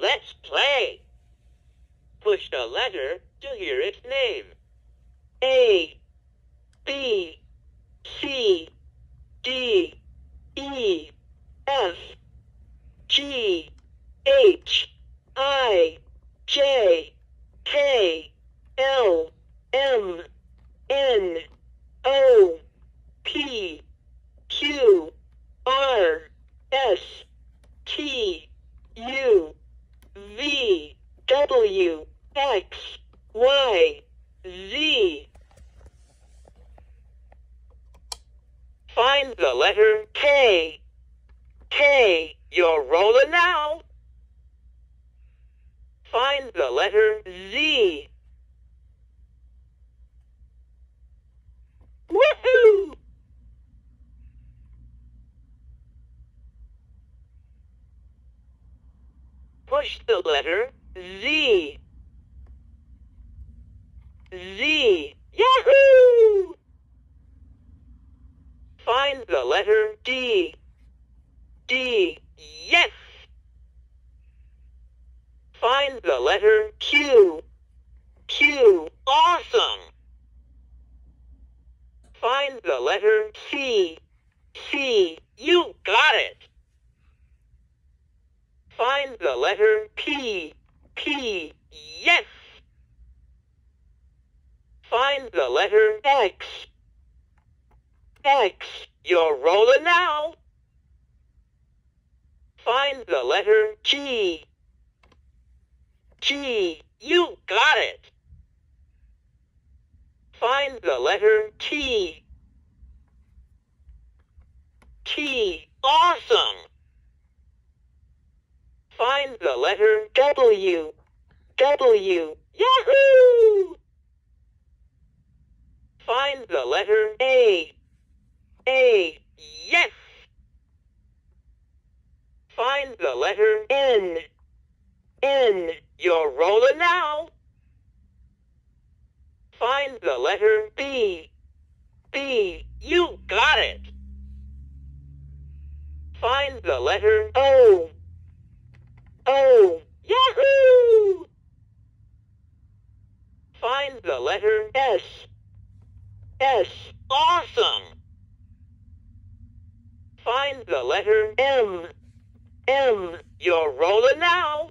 Let's play. Push the letter to hear its name. A, B, C, D, E, F, G, H, I, J, K, L, M, N, O, P, Q, R, S, T, U, V, W, X, Y, Z. Find the letter K. K, you're rolling now. Find the letter Z. Woohoo! Push the letter Z. Z. Yahoo! Find the letter D. D. Yes! Find the letter Q. Q. Awesome! Find the letter C. C. You got it! Find the letter P. P. Yes! Find the letter X. X. You're rolling now. Find the letter G. G. You got it. Find the letter T. T. Awesome. Find the letter W. W. Yahoo! Find the letter A. A. Yes! Find the letter N. N. You're rolling now. Find the letter B. B. You got it. Find the letter O. O. Yahoo! Find the letter S. S. Awesome! Find the letter M. M. You're rolling now.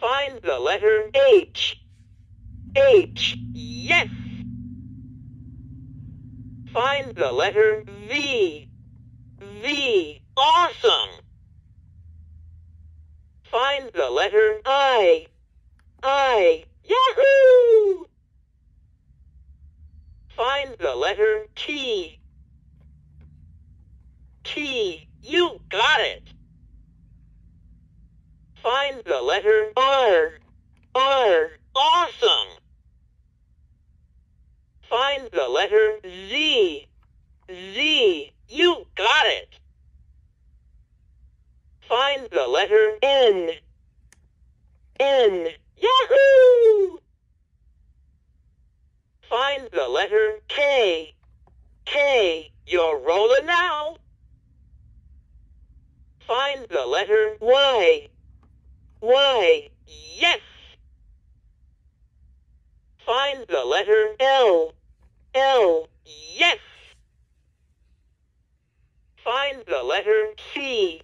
Find the letter H. H. Yes! Find the letter V. V. Awesome! Find the letter I. I. Yahoo! Find the letter T. T. You got it. Find the letter R. R. Awesome. Find the letter Z. Z. You got it. Find the letter N. N. Yahoo! Find the letter K. K. You're rolling now. Find the letter Y. Y. Yes! Find the letter L. L. Yes! Find the letter C.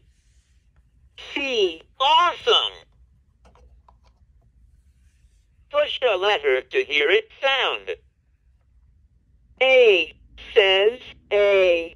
C. Awesome! Push the letter to hear it sound. A says A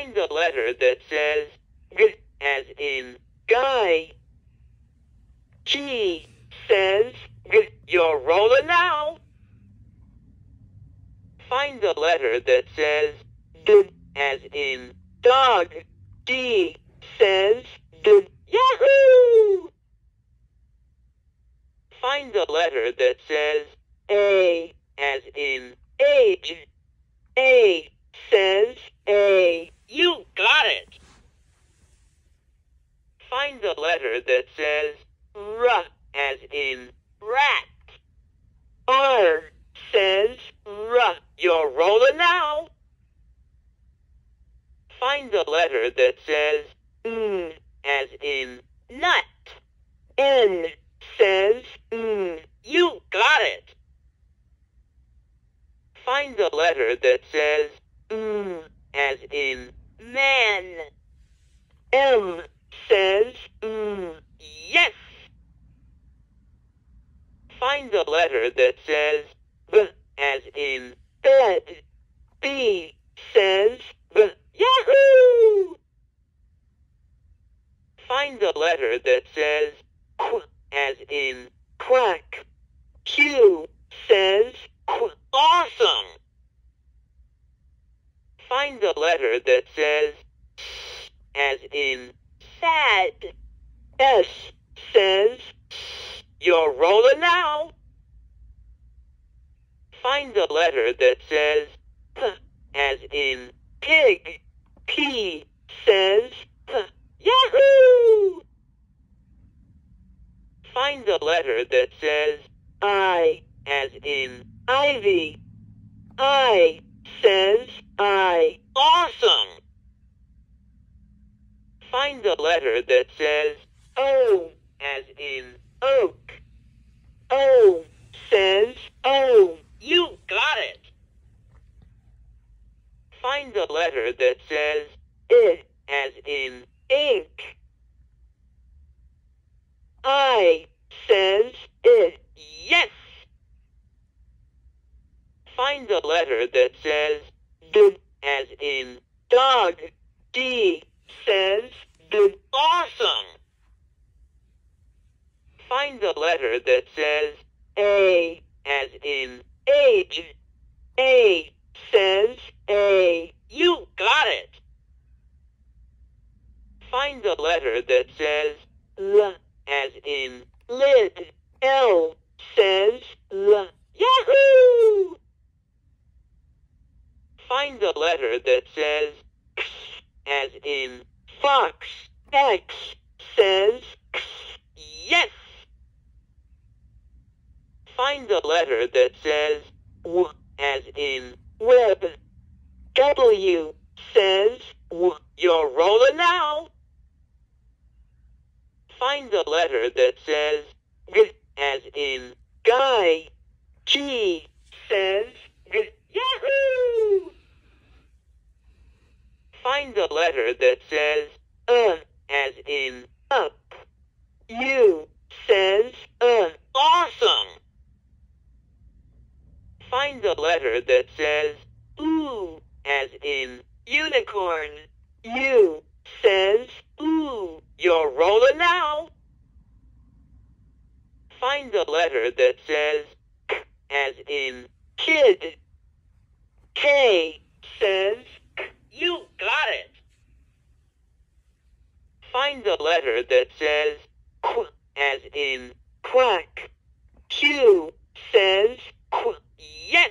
Find the letter that says g as in guy. G says g. You're rolling now. Find the letter that says d as in dog. D says d. Yahoo! Find the letter that says A as in age. A says You got it. Find the letter that says R as in rat. R says R. You're rolling now. Find the letter that says N as in nut. N says N. you got it. Find the letter that says mm, as in man. M says mm, yes. Find the letter that says b as in bed. B says b. Yahoo! Find the letter that says qu as in quack. Q says qu- awesome. Find the letter that says s as in sad. S says you're rolling now. Find the letter that says p as in pig. P says p. Yahoo! Find the letter that says I as in ivy. I says I. Awesome! Find the letter that says O as in oak. O says O. You got it! Find the letter that says I as in ink. I says it. Yes. Find the letter that says D as in dog. D says D. Awesome. Find the letter that says A as in age. A says A. You got it. Find the letter that says L as in lid. L says L. Yahoo! Find the letter that says X as in fox. X says X. Yes! Find the letter that says W as in web. W says W. You're rolling now. Find the letter that says G as in guy. G says G. Yahoo! Find the letter that says uh as in up. U says uh. Awesome! Find the letter that says ooh as in unicorn. U says ooh. You're rolling now. Find the letter that says K as in kid. K says K. You got it. Find the letter that says Qu as in quack. Q says Qu. Yes.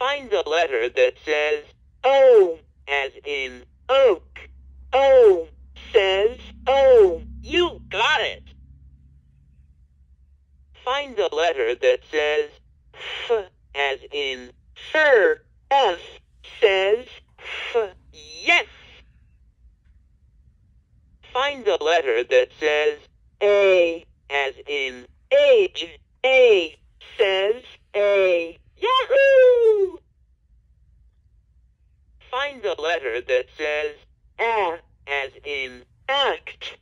Find the letter that says O as in oak. O says O. You got it. Find the letter that says F as in fur. F says F. Yes. Find the letter that says A as in age. A says A. Yahoo! Find the letter that says A as in act.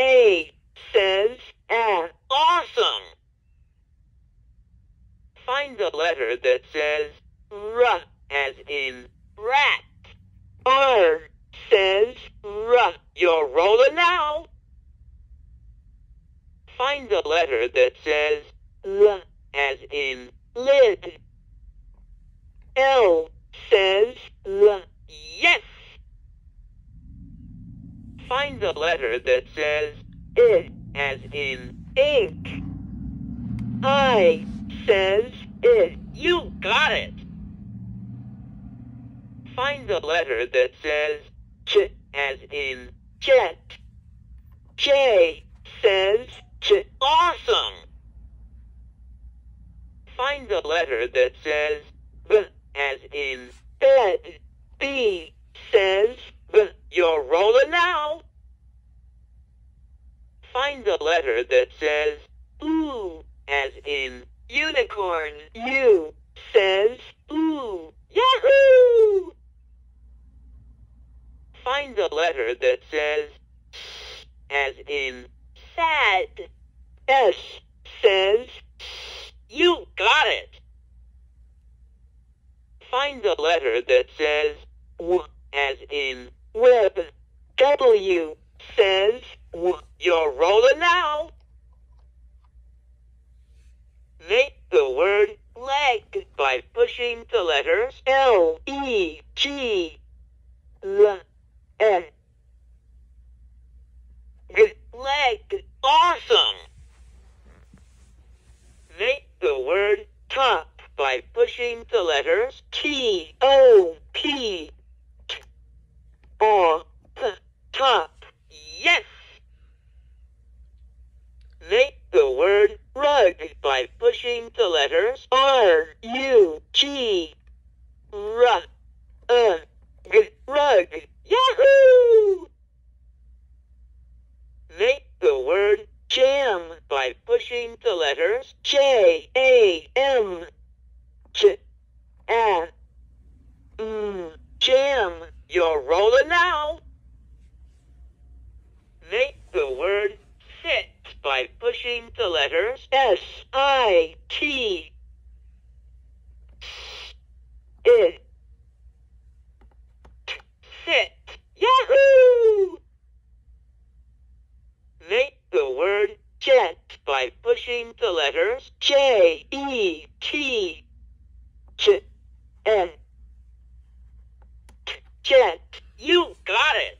A says A. Awesome! Find the letter that says R as in rat. R says R. You're rolling now. Find the letter that says L as in lid. L says L. Yes! Find the letter that says I as in ink. I says I. You got it! Find the letter that says Ch as in jet. J says Ch. Awesome! Find the letter that says B as in bed. B says but You're rolling now. Find the letter that says ooh as in unicorn. U says ooh. Yahoo! Find the letter that says as in sad. S says you got it. Find the letter that says W as in web. W says W. You're rolling now. Make the word leg by pushing the letters L, E, G, L, N. G- Leg. Awesome. Make the word top by pushing the letters T, O, P, T, or P, top. Yes! Make the word rug by pushing the letters R, U, G, R, uh, rug. Yahoo! Make the word jam by pushing the letters J, A, M, J, A, mm, jam. You're rolling now. Make the word sit by pushing the letters S, I, T, I, T, sit. Yahoo! Make the word jet by pushing the letters J, E, T, J, N, T, jet. You got it.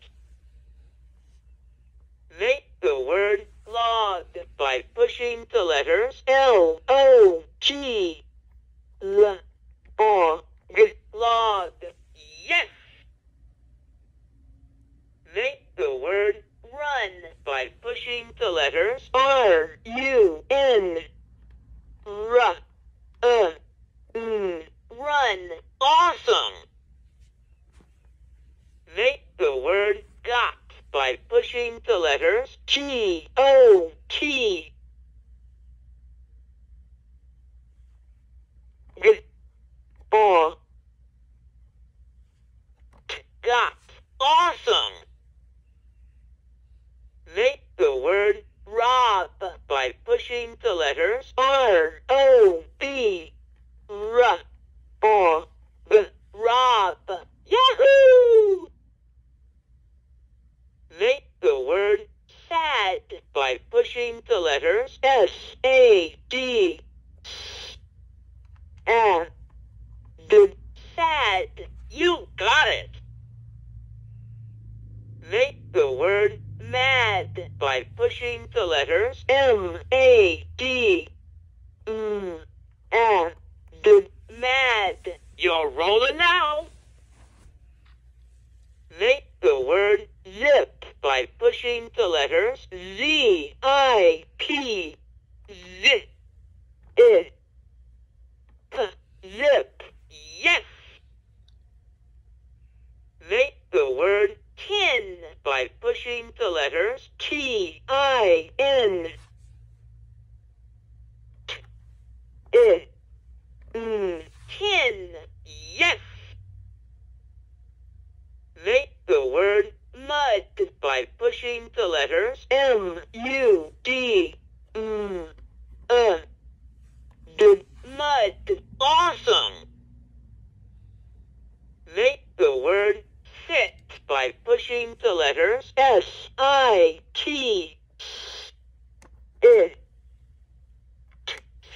Make the word log by pushing the letters L, O, G, L, O, G, log. Yes! Make the word run by pushing the letters R, U, N, R, uh, mm, run. Awesome! Make the word got by pushing the letters G, O, T, G, O, T, got. Awesome! Make the word rob by pushing the letters R, O, B, R, O, B, rob. Yahoo! Make the word sad by pushing the letters S, A, D, S, A, D, sad. You got it. Make the word mad by pushing the letters M A D M A D mad. You're rolling now. Make the word zip by pushing the letters Z I P Z I P zip. Yes. Make the word tin by pushing the letters T I N T I N tin. Yes. Make the word pushing the letters M U D mm, uh, the mud. Awesome. Make the word sit by pushing the letters S I T it.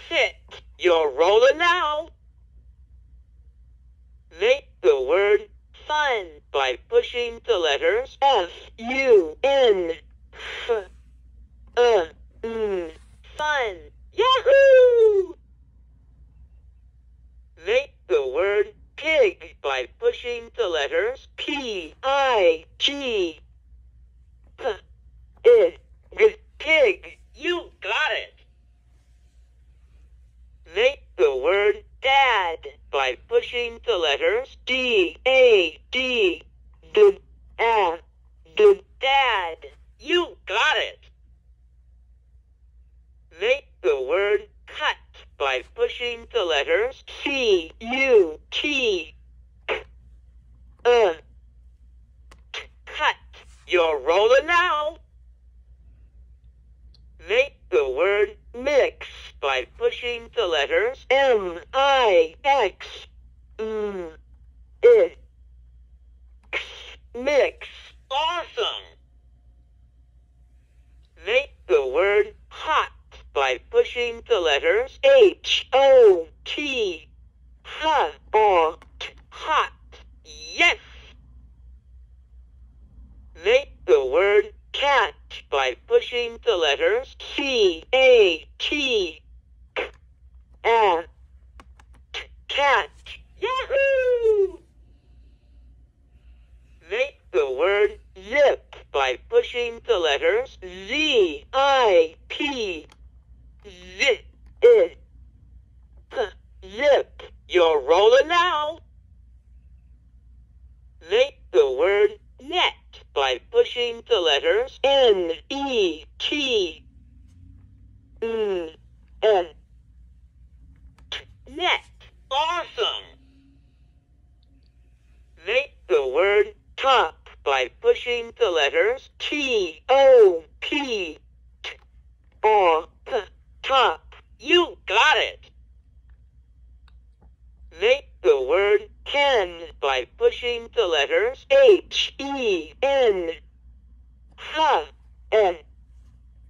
Sit. You're rolling now. Make the word fun by pushing the letters F U N F uh, mm, fun. Yahoo! Make the word pig by pushing the letters P I G P I G pig. You got it. Make the word dad by pushing the letters D A D D A D dad. You got it. Make the word cut by pushing the letters C U T uh cut. You're rolling now. Make the word mix by pushing the letters M I X mm, I, X mix. Awesome. Make the word hot by pushing the letters H O T hot hot. Yes. Make the word cat by pushing the letters C A T and cat. Yahoo! Make the word zip by pushing the letters Z I P zip. You're rolling now. Make the word net by pushing the letters N E T N N Awesome. Make the word top by pushing the letters T O P T or P top. You got it. Make the word can by pushing the letters H E N H N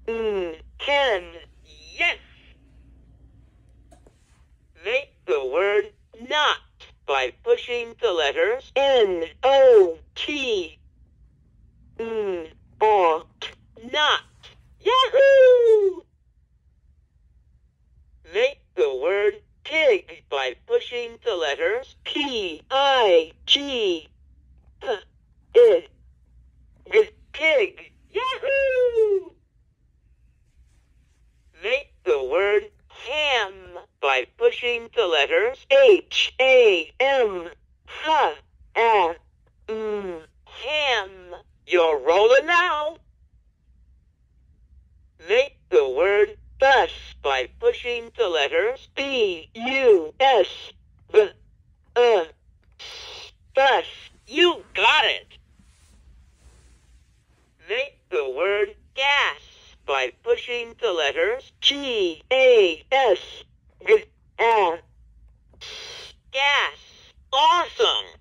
N can. Yes. Make the word not the letters N O oh, T N or not. Yahoo! Make the word pig by pushing the letters P I G P I G pig. Yahoo! Make the word ham by pushing the letters H A M H A M ham. You're rolling now. Make the word bus by pushing the letters B U S B uh bus. You got it. Make the word gas by pushing the letters G A S G A gas. Awesome.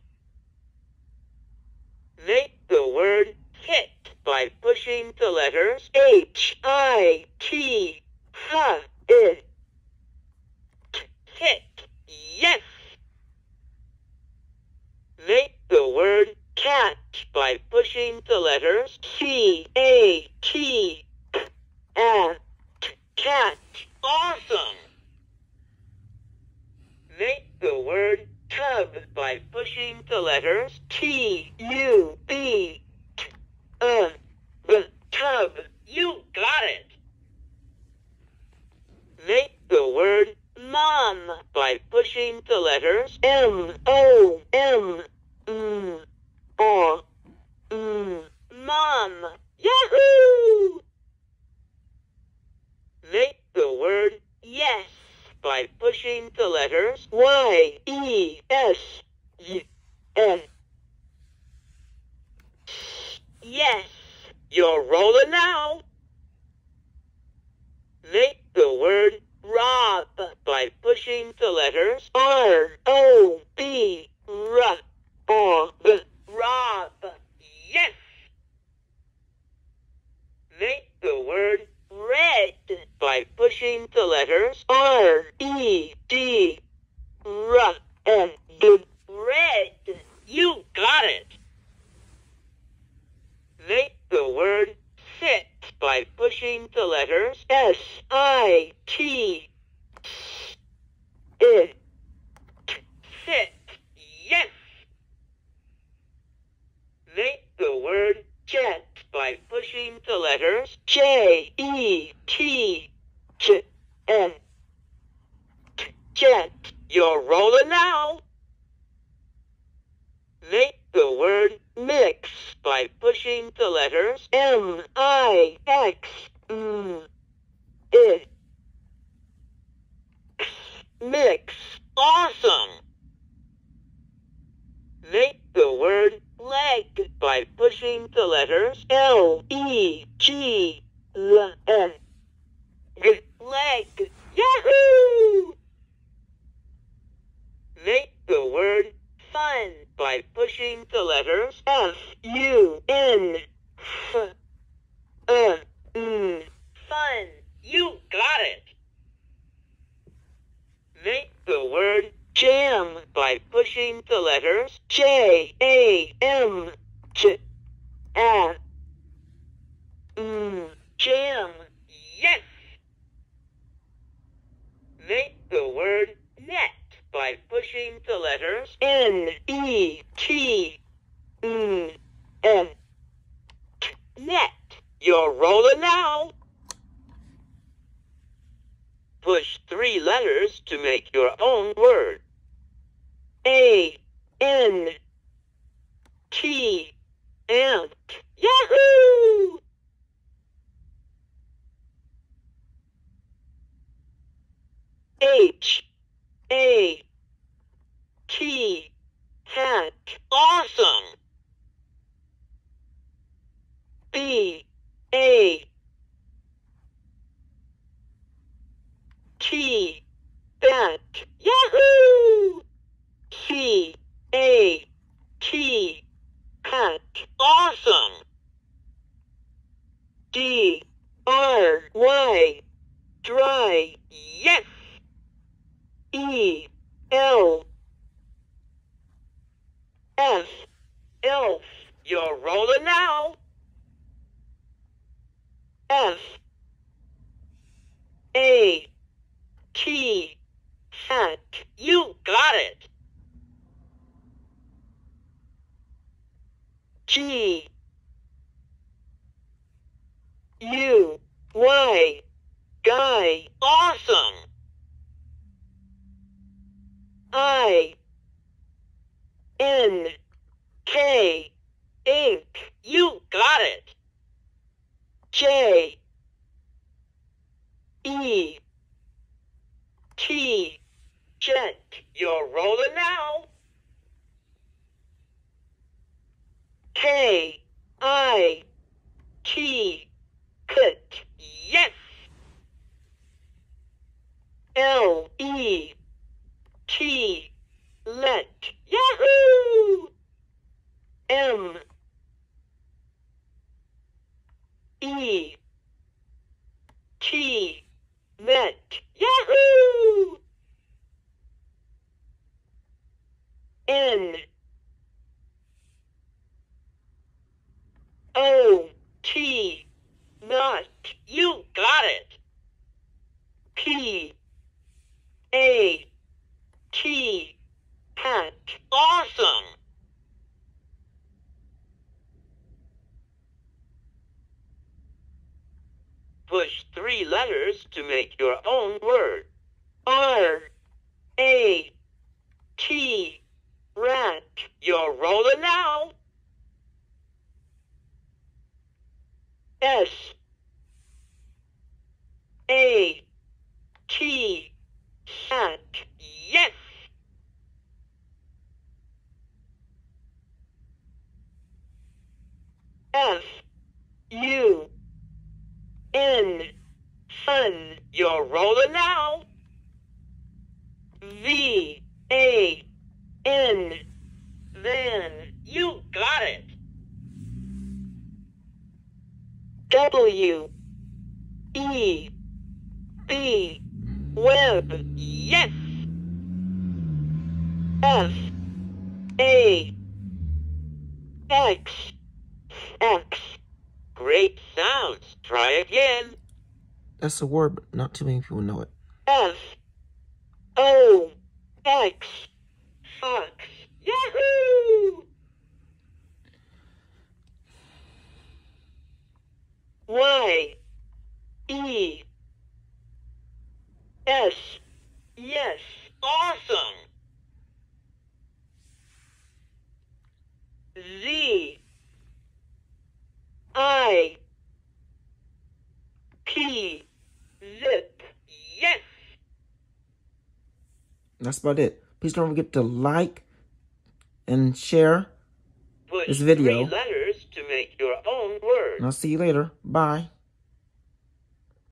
Make the word hit by pushing the letters H I T H I hit. Yes. Make the word cat by pushing the letters C A T A cat. Awesome. Make the word tub by pushing the letters T U B T uh tub. You got it. Make the word mom by pushing the letters M O M M or M mom. Yahoo! Make the word yes by pushing the letters Y E S Y N. Yes. You're rolling now. Make the word rob by pushing the letters R O B R O B rob. Yes. Make the word red by pushing the letters R E D Red. You got it. Make the word sit by pushing the letters S I T I sit. Yes. Make the word jet by pushing the letters J E T J N jet. You're rolling now. Make the word mix by pushing the letters M I X M I X mix. Awesome. Make the word leg by pushing the letters L E G L G leg. Yahoo! Make the word fun by pushing the letters F U N F N N fun. You got it. Make the word jam by pushing the letters J A M J A M jam. Yes. Make the word net by pushing the letters N E T N N net. You're rolling now. Push three letters to make your own word. A N T ant. Yahoo! H A T hat. Awesome. B A T bat. Yahoo! C A T cat. Awesome. D R Y dry. Yes. E L F elf. You're rolling now. F A T fat. You got it. G U Y guy. Awesome. I N K ink. You got it. J E T jet. You're rolling now. K I T kit. Yes. L E T let. Yahoo! M E T met. Yahoo! N O T not. You got it. P A T hat. Awesome. Push three letters to make your own word. R A T rat. You're rolling now. S A T sat. Yes. F U N fun. You're rolling now. V A N van. You got it. W E B web. Yes. F A X X. Great sounds. Try again. That's a word, but not too many people know it. F O X Fox. Yahoo! Y E S Yes. Awesome. Z I P Zip. Yes. That's about it. Please don't forget to like and share. Put This video. three letters to make your own word. And I'll see you later. Bye.